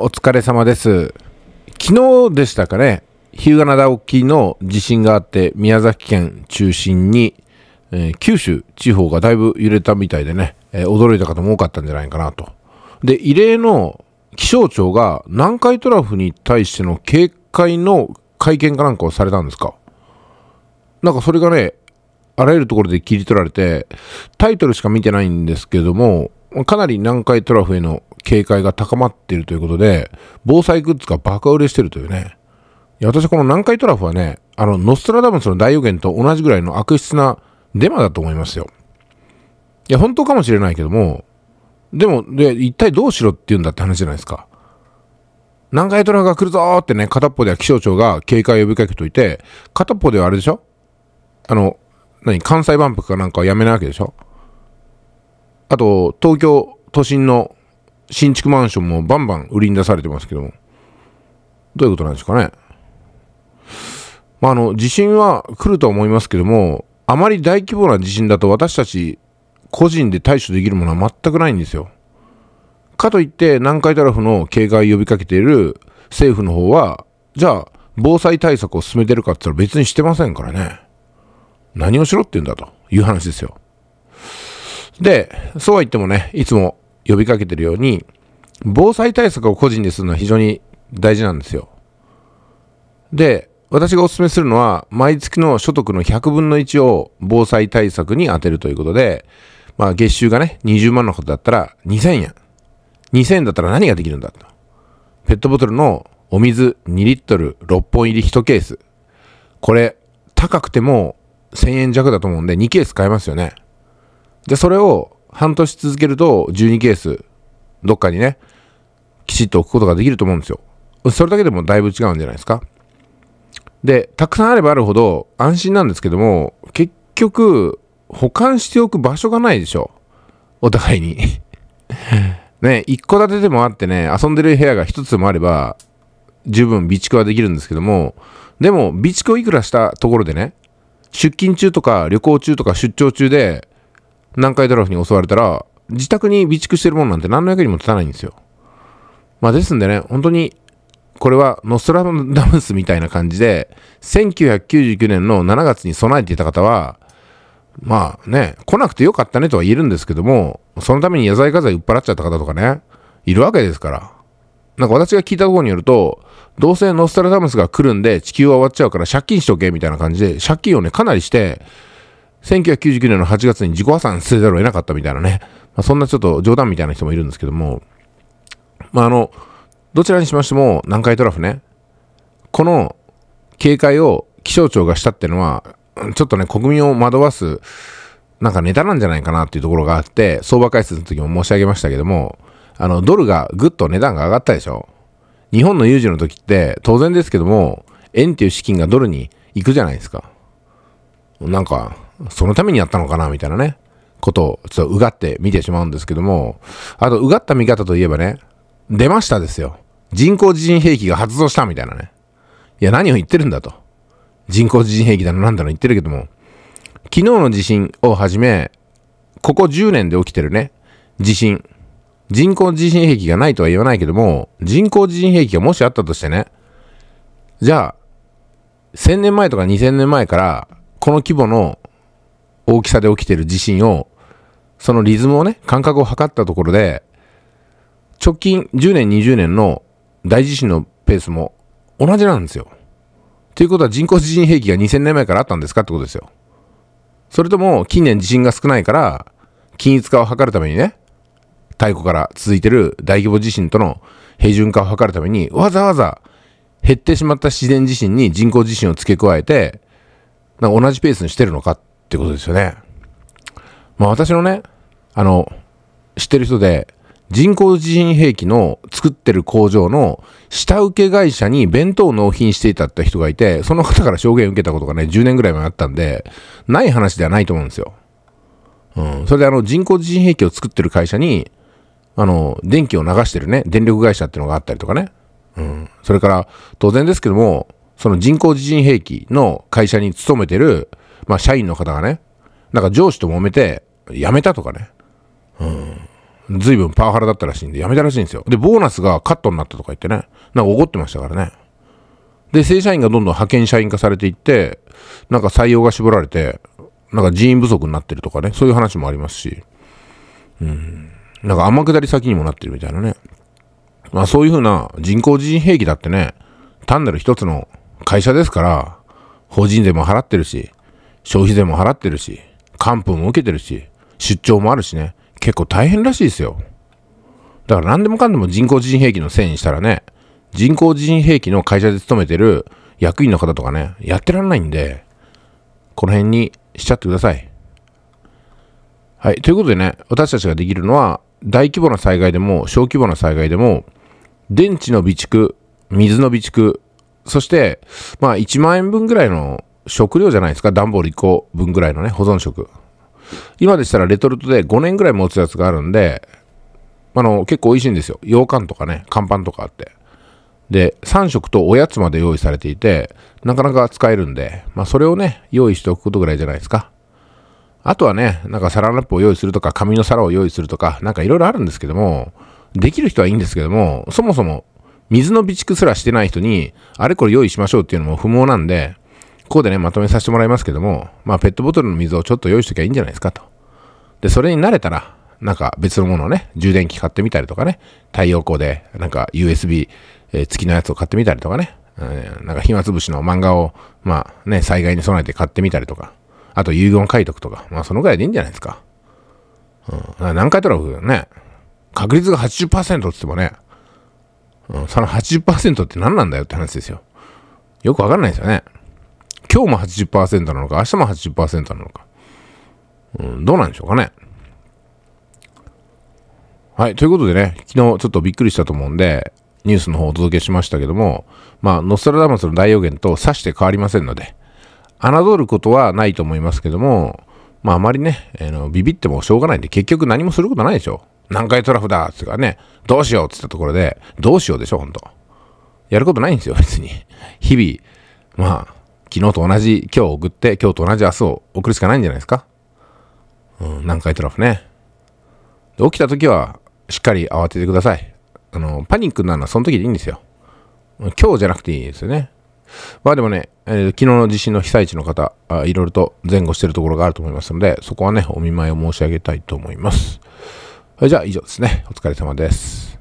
お疲れ様です。昨日でしたかね、日向灘沖の地震があって、宮崎県中心に、えー九州地方がだいぶ揺れたみたいでね、えー驚いた方も多かったんじゃないかなと。で、異例の気象庁が南海トラフに対しての警戒の会見かなんかをされたんですかなんかそれがね、あらゆるところで切り取られて、タイトルしか見てないんですけども、かなり南海トラフへの警戒が高まっているということで、防災グッズが爆売れしてるというね。いや私この南海トラフはね、あの、ノストラダムスの大予言と同じぐらいの悪質なデマだと思いますよ。いや、本当かもしれないけども、でも、で、一体どうしろって言うんだって話じゃないですか。南海トラフが来るぞーってね、片っぽでは気象庁が警戒を呼びかけといて、片っぽではあれでしょ？あの、何、関西万博かなんかはやめないわけでしょ？あと、東京都心の新築マンションもバンバン売りに出されてますけども、どういうことなんですかね。まあ、あの、地震は来るとは思いますけども、あまり大規模な地震だと私たち個人で対処できるものは全くないんですよ。かといって南海トラフの警戒を呼びかけている政府の方は、じゃあ防災対策を進めてるかって言ったら別にしてませんからね。何をしろって言うんだという話ですよ。で、そうは言ってもね、いつも呼びかけてるように、防災対策を個人でするのは非常に大事なんですよ。で、私がお勧めするのは、毎月の所得の100分の1を防災対策に充てるということで、まあ月収がね、20万のことだったら2000円。2000円だったら何ができるんだと。ペットボトルのお水2リットル6本入り1ケース。これ、高くても1000円弱だと思うんで2ケース買えますよね。で、それを半年続けると12ケース、どっかにね、きちっと置くことができると思うんですよ。それだけでもだいぶ違うんじゃないですか。で、たくさんあればあるほど安心なんですけども、結局、保管しておく場所がないでしょ。お互いに。ね、一戸建てでもあってね、遊んでる部屋が一つもあれば、十分備蓄はできるんですけども、でも、備蓄をいくらしたところでね、出勤中とか旅行中とか出張中で、南海トラフに襲われたら、自宅に備蓄してるものなんて何の役にも立たないんですよ。まあですんでね、本当に、これはノストラダムスみたいな感じで、1999年の7月に備えていた方は、まあね、来なくてよかったねとは言えるんですけども、そのために野菜火災売っ払っちゃった方とかね、いるわけですから。なんか私が聞いたところによると、どうせノストラダムスが来るんで地球は終わっちゃうから借金しとけみたいな感じで、借金をね、かなりして、1999年の8月に自己破産せざるを得なかったみたいなね、まあ、そんなちょっと冗談みたいな人もいるんですけども、まああの、どちらにしましても南海トラフね、この警戒を気象庁がしたっていうのは、ちょっとね、国民を惑わす、なんかネタなんじゃないかなっていうところがあって、相場解説の時も申し上げましたけども、あの、ドルがぐっと値段が上がったでしょ。日本の有事の時って、当然ですけども、円っていう資金がドルに行くじゃないですか。なんか、そのためにやったのかなみたいなね、ことをちょっとうがって見てしまうんですけども、あと、うがった見方といえばね、出ましたですよ。人工地震兵器が発動したみたいなね。いや、何を言ってるんだと。人工地震兵器だのなんだの言ってるけども、昨日の地震をはじめ、ここ10年で起きてるね、地震。人工地震兵器がないとは言わないけども、人工地震兵器がもしあったとしてね、じゃあ、1000年前とか2000年前から、この規模の大きさで起きてる地震を、そのリズムをね、感覚を測ったところで、直近10年、20年の大地震のペースも同じなんですよ。ということは人工地震兵器が2000年前からあったんですかってことですよ。それとも近年地震が少ないから均一化を図るためにね、太古から続いてる大規模地震との平準化を図るためにわざわざ減ってしまった自然地震に人工地震を付け加えて、同じペースにしてるのかっってことですよね。まあ私のね、あの、知ってる人で、人工地震兵器の作ってる工場の下請け会社に弁当を納品していたって人がいて、その方から証言を受けたことがね、10年ぐらい前あったんで、ない話ではないと思うんですよ。うん。それであの、人工地震兵器を作ってる会社に、あの、電気を流してるね、電力会社っていうのがあったりとかね。うん。それから、当然ですけども、その人工地震兵器の会社に勤めてる、まあ、社員の方がね、なんか上司と揉めて、辞めたとかね。うん。随分パワハラだったらしいんで辞めたらしいんですよ。で、ボーナスがカットになったとか言ってね、なんか怒ってましたからね。で、正社員がどんどん派遣社員化されていって、なんか採用が絞られて、なんか人員不足になってるとかね、そういう話もありますし、うん、なんか天下り先にもなってるみたいなね。まあそういうふうな人工人兵器だってね、単なる一つの会社ですから、法人税も払ってるし、消費税も払ってるし、還付も受けてるし、出張もあるしね、結構大変らしいですよ。だから何でもかんでも人工人兵器のせいにしたらね、人工人兵器の会社で勤めてる役員の方とかね、やってらんないんで、この辺にしちゃってください。はい。ということでね、私たちができるのは、大規模な災害でも、小規模な災害でも、電池の備蓄、水の備蓄、そして、まあ、1万円分ぐらいの食料じゃないですか。段ボール1個分ぐらいのね、保存食。今でしたらレトルトで5年ぐらい持つやつがあるんで、あの、結構美味しいんですよ。羊羹とかね、乾パンとかあって。で、3食とおやつまで用意されていて、なかなか使えるんで、まあそれをね、用意しておくことぐらいじゃないですか。あとはね、なんかサランラップを用意するとか、紙の皿を用意するとか、なんかいろいろあるんですけども、できる人はいいんですけども、そもそも水の備蓄すらしてない人に、あれこれ用意しましょうっていうのも不毛なんで、ここでね、まとめさせてもらいますけども、まあペットボトルの水をちょっと用意しときゃいいんじゃないですかと。で、それに慣れたら、なんか別のものをね、充電器買ってみたりとかね、太陽光で、なんか USB えー、月のやつを買ってみたりとかね、えー、なんか暇つぶしの漫画を、まあね、災害に備えて買ってみたりとか、あと遺言書いとくとか、まあそのぐらいでいいんじゃないですか。うん、何回トラフね、確率が80%って言ってもね、うん、その80%って何なんだよって話ですよ。よくわかんないですよね。今日も80%なのか、明日も80%なのか。うん、どうなんでしょうかね。はい。ということでね、昨日ちょっとびっくりしたと思うんで、ニュースの方をお届けしましたけども、まあ、ノストラダムスの大予言とさして変わりませんので、侮ることはないと思いますけども、まあ、あまりね、えー、のビビってもしょうがないんで、結局何もすることないでしょ。南海トラフだっつうかね、どうしようっつったところで、どうしようでしょ、ほんと。やることないんですよ、別に。日々、まあ、昨日と同じ、今日送って、今日と同じ明日を送るしかないんじゃないですか？うん、南海トラフね。起きた時は、しっかり慌ててください。あの、パニックになるのはその時でいいんですよ。今日じゃなくていいですよね。まあでもね、えー、昨日の地震の被災地の方あ、いろいろと前後してるところがあると思いますので、そこはね、お見舞いを申し上げたいと思います。はい、じゃあ以上ですね。お疲れ様です。